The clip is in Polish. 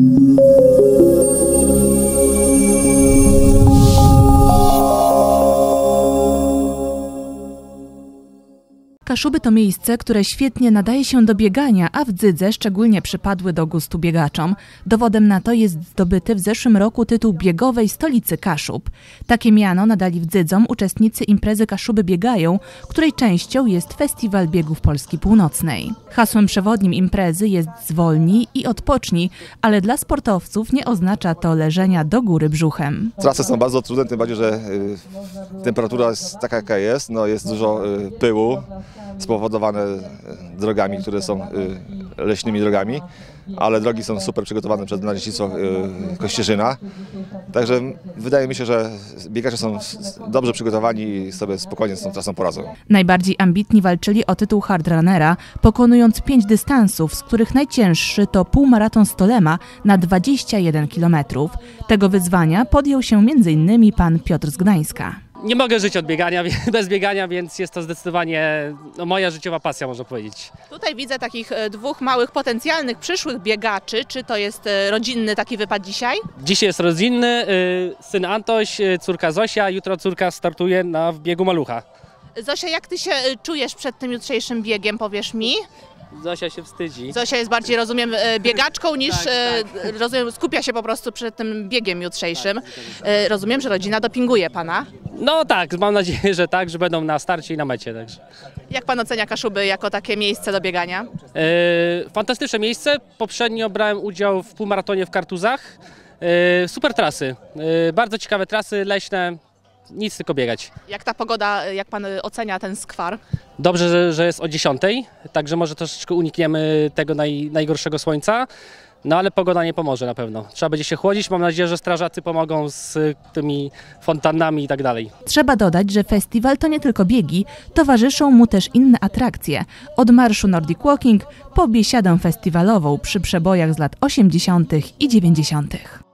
Thank you. Kaszuby to miejsce, które świetnie nadaje się do biegania, a w Dzydze szczególnie przypadły do gustu biegaczom. Dowodem na to jest zdobyty w zeszłym roku tytuł biegowej stolicy Kaszub. Takie miano nadali w Dzydzom uczestnicy imprezy Kaszuby Biegają, której częścią jest Festiwal Biegów Polski Północnej. Hasłem przewodnim imprezy jest zwolnij i odpocznij, ale dla sportowców nie oznacza to leżenia do góry brzuchem. Trasy są bardzo trudne, tym bardziej, że y, temperatura jest taka jaka jest, no jest dużo y, pyłu spowodowane y, drogami, które są y, leśnymi drogami, ale drogi są super przygotowane przez Naleśnictwo y, Kościerzyna. Także wydaje mi się, że biegacze są dobrze przygotowani i sobie spokojnie z tą trasą poradzą. Najbardziej ambitni walczyli o tytuł hardrunnera, pokonując pięć dystansów, z których najcięższy to półmaraton Stolema na 21 km. Tego wyzwania podjął się m.in. pan Piotr z Gdańska. Nie mogę żyć od biegania, bez biegania, więc jest to zdecydowanie no, moja życiowa pasja, można powiedzieć. Tutaj widzę takich e, dwóch małych potencjalnych przyszłych biegaczy. Czy to jest e, rodzinny taki wypad dzisiaj? Dzisiaj jest rodzinny, y, syn Antoś, córka Zosia, jutro córka startuje na w biegu malucha. Zosia, jak ty się e, czujesz przed tym jutrzejszym biegiem, powiesz mi? Zosia się wstydzi. Zosia jest bardziej, rozumiem, e, biegaczką niż, e, rozumiem, skupia się po prostu przed tym biegiem jutrzejszym. E, Rozumiem, że rodzina dopinguje pana. No tak, mam nadzieję, że tak, że będą na starcie i na mecie. Także. Jak pan ocenia Kaszuby jako takie miejsce do biegania? Y, fantastyczne miejsce. Poprzednio brałem udział w półmaratonie w Kartuzach. Y, super trasy, y, bardzo ciekawe trasy leśne, nic tylko biegać. Jak ta pogoda, e, jak pan e, ocenia ten skwar? Dobrze, że, że jest o 10, także może troszeczkę unikniemy tego naj, najgorszego słońca. No ale pogoda nie pomoże na pewno. Trzeba będzie się chłodzić. Mam nadzieję, że strażacy pomogą z y, tymi fontannami i tak dalej. Trzeba dodać, że festiwal to nie tylko biegi, towarzyszą mu też inne atrakcje. Od marszu Nordic Walking po biesiadę festiwalową przy przebojach z lat 80. i 90.